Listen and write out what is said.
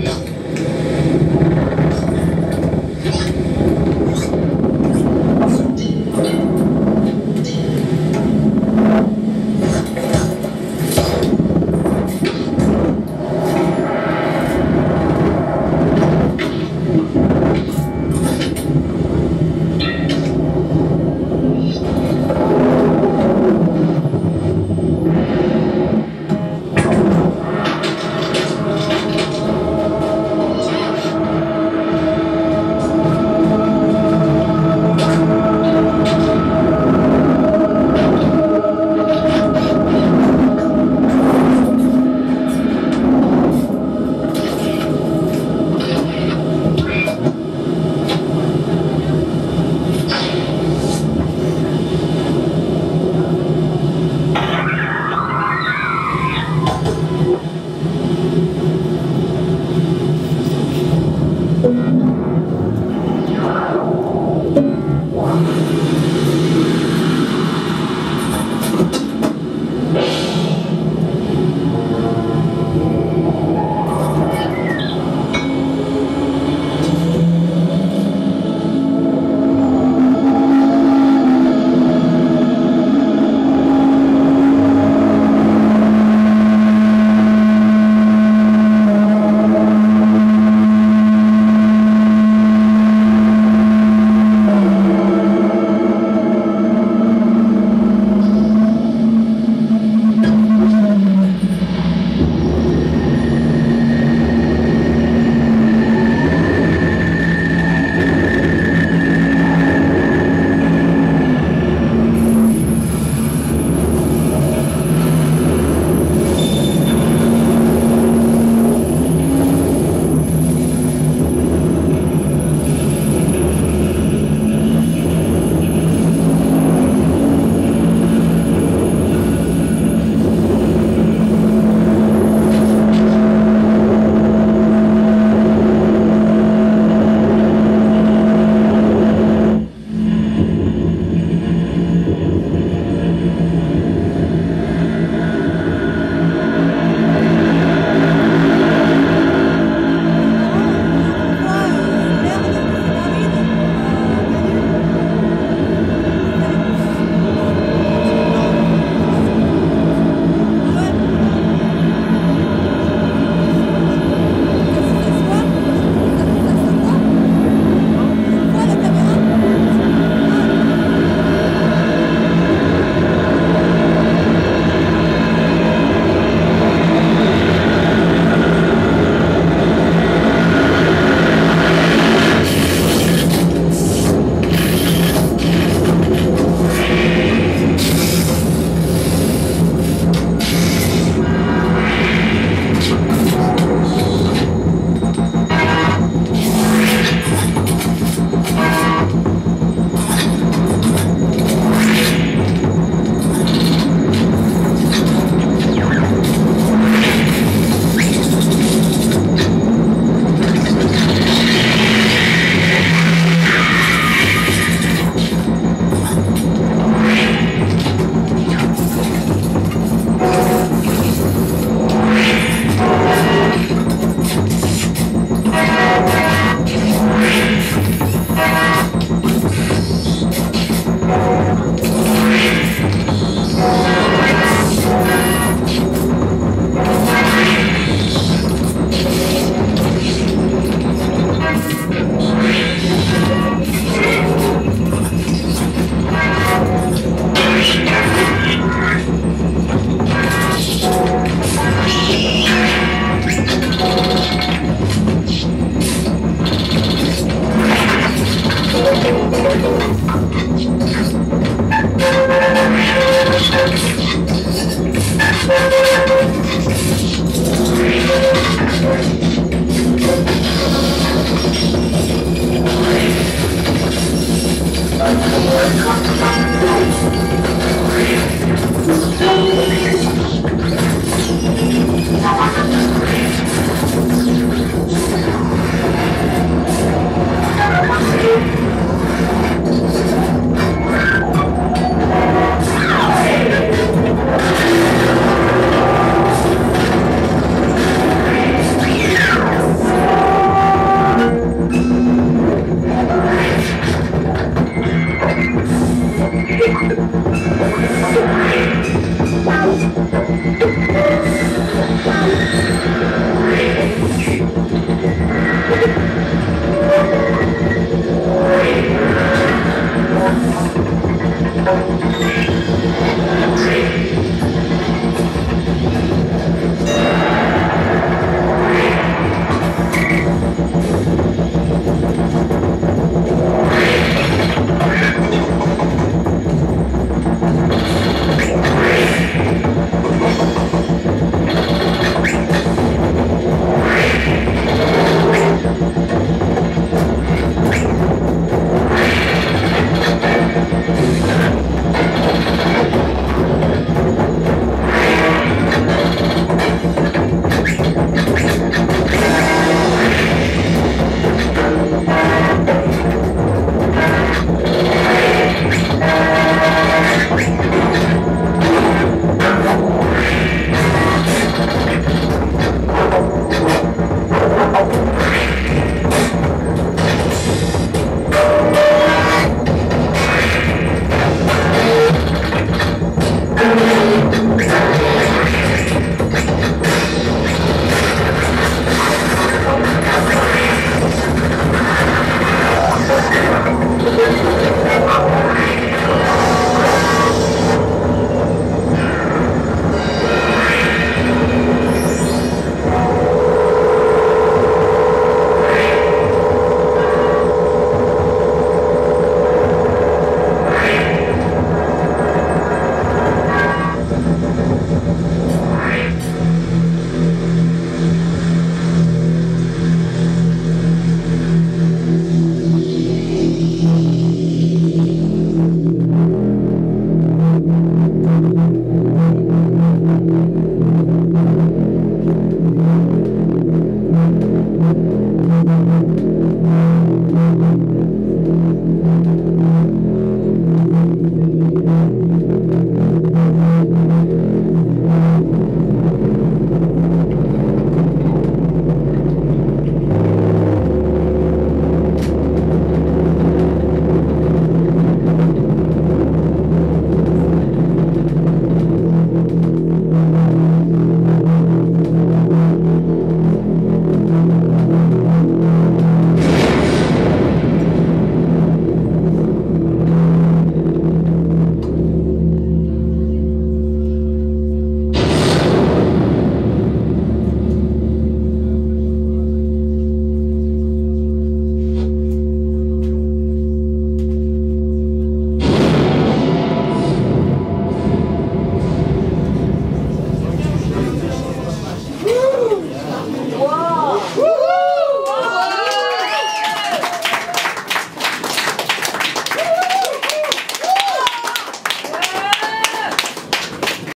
Yeah.